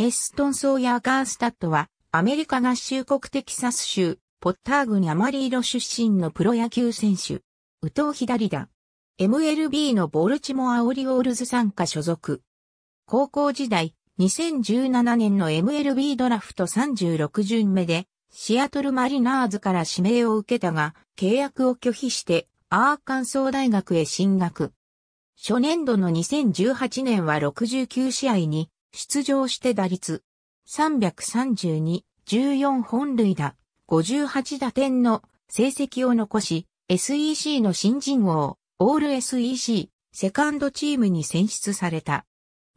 ヘストン・ソーヤー・カースタットは、アメリカ合衆国テキサス州、ポッター郡アマリーロ出身のプロ野球選手。宇藤左だ。MLB のボルチモア・オリオールズ参加所属。高校時代、2017年の MLB ドラフト36巡目で、シアトルマリナーズから指名を受けたが、契約を拒否して、アーカンソー大学へ進学。初年度の2018年は69試合に出場して打率332、14本塁打、58打点の成績を残し、SEC の新人王、オール SEC、セカンドチームに選出された。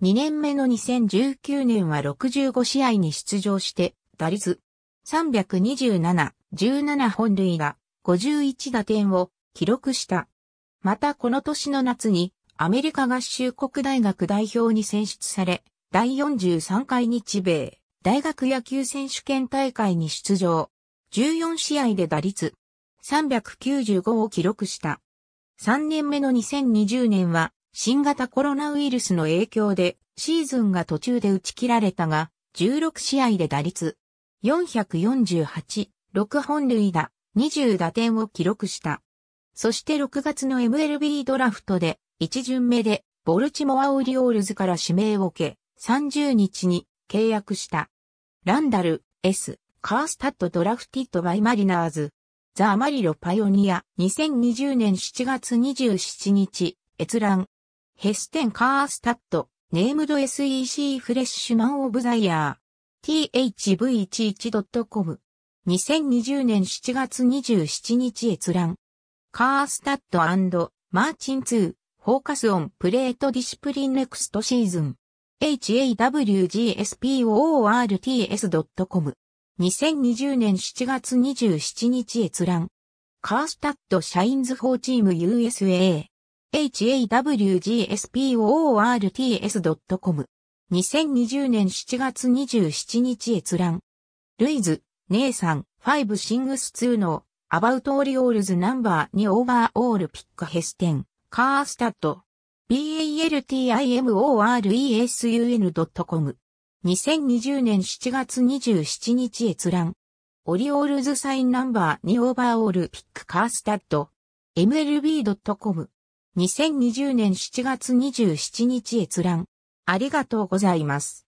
2年目の2019年は65試合に出場して、打率327、17本塁打、51打点を記録した。またこの年の夏にアメリカ合衆国大学代表に選出され、第43回日米大学野球選手権大会に出場。14試合で打率395を記録した。3年目の2020年は新型コロナウイルスの影響でシーズンが途中で打ち切られたが、16試合で打率448、6本塁打、20打点を記録した。そして6月の MLB ドラフトで1巡目でボルチモアオリオールズから指名を受け、30日に契約した。 Randall's Kjerstad drafted by Mariners、The Amarillo Pioneer、2020年7月27日、閲覧。 Heston Kjerstad、named SEC Freshman of the Year。thv11.com。2020年7月27日閲覧。 Kjerstad, Martin to focus on plate discipline next season。hawgsports.com。2020年7月27日閲覧。 Kjerstad shines for Team USA。hawgsports.com。2020年7月27日閲覧。 Ruiz、Nathan、5 things to know about Orioles number 2 overall pick Heston Kjerstad、baltimoresun.com。2020年7月27日閲覧。 Orioles sign number 2 overall pick Kjerstad。mlb.com。2020年7月27日閲覧。ありがとうございます。